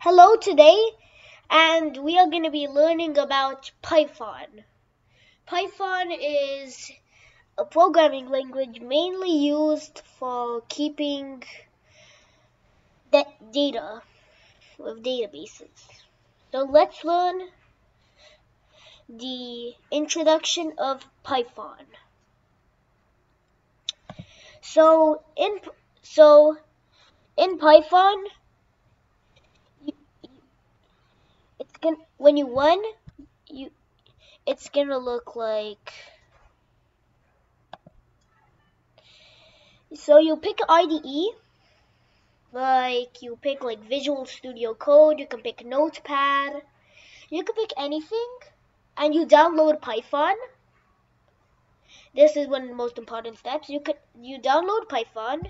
Hello today, and we are going to be learning about Python. Python is a programming language mainly used for keeping data with databases. So let's learn the introduction of Python. So in so in Python, you, it's gonna when you win, you it's gonna look like. So you pick IDE, like you pick like Visual Studio Code, you can pick Notepad, you can pick anything, and you download Python this is one of the most important steps. You could you download Python.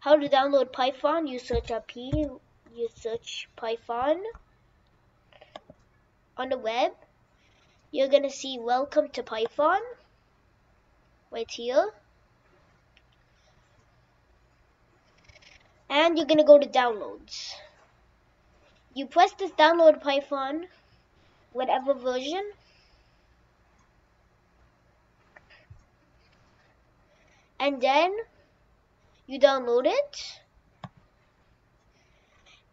How to download Python? You search up. You search Python on the web. You're gonna see Welcome to Python right here. And you're gonna go to downloads. You press this download Python, whatever version, and then you download it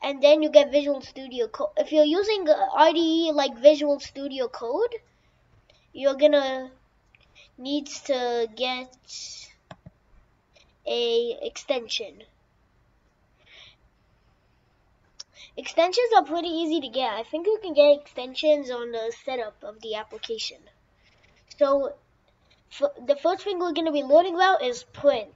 and then you get Visual Studio Code. If you're using IDE like Visual Studio Code, you're gonna need to get a extension. Extensions are pretty easy to get. I think you can get extensions on the setup of the application. So the first thing we're going to be learning about is print.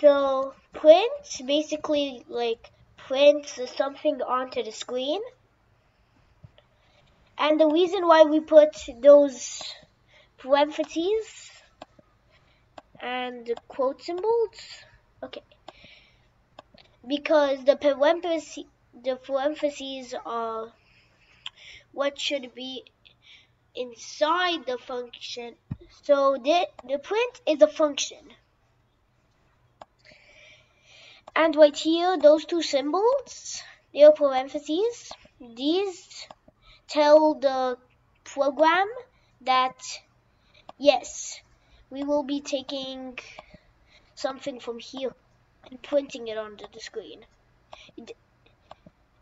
So print basically like prints something onto the screen. And the reason why we put those parentheses and the quote symbols, okay, because the parentheses, the parentheses are what should be inside the function. So the, the print is a function. And right here, those two symbols, are parentheses. These tell the program that, yes, we will be taking something from here and printing it onto the screen.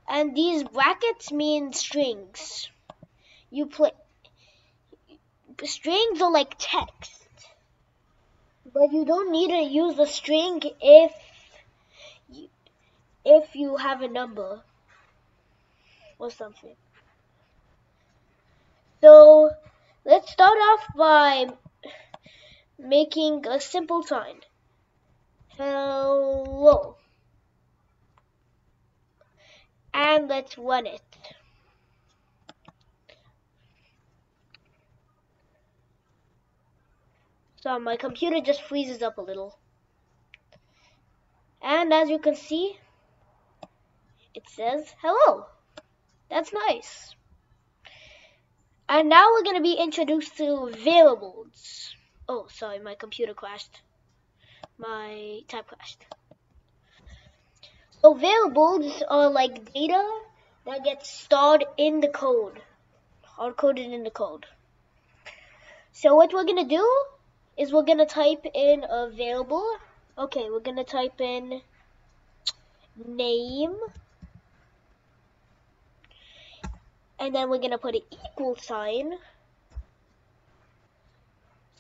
And these brackets mean strings. You put strings are like text. But you don't need to use a string if if you have a number or something. So let's start off by making a simple sign. Hello. And let's run it. So my computer just freezes up a little. And as you can see, it says hello. That's nice. And now we're going to be introduced to variables. Oh, sorry, my computer crashed. My type crashed. So variables are like data that gets stored in the code, hard coded in the code. So what we're going to do is we're going to type in a variable. Okay, we're going to type in name. And then we're to put an equal sign.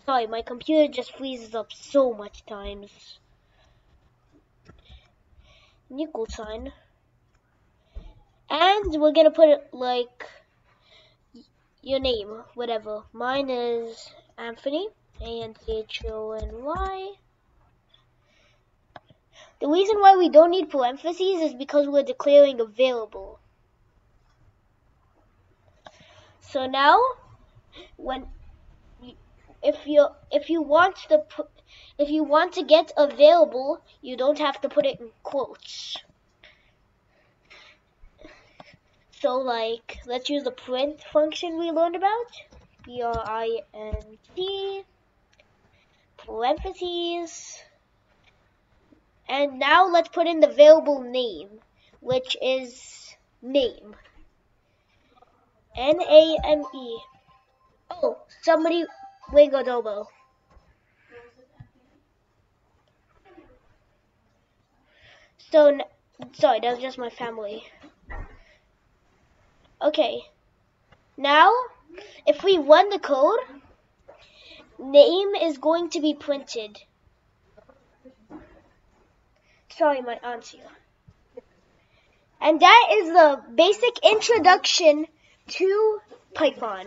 Sorry, my computer just freezes up so much times. An equal sign. And we're to put it like your name, whatever. Mine is Anthony. A-N-T-H-O-N-Y. The reason why we don't need parentheses is because we're declaring a variable. So now, when if you if you want to put, if you want to get available, you don't have to put it in quotes. So like, let's use the print function we learned about. B-R-I-N-T parentheses, And now let's put in the variable name, which is name. N-A-M-E. Oh, somebody wing adobo. So, sorry, that was just my family. Okay. Now, if we run the code, name is going to be printed. Sorry, my aunt's here. And that is the basic introduction to Python.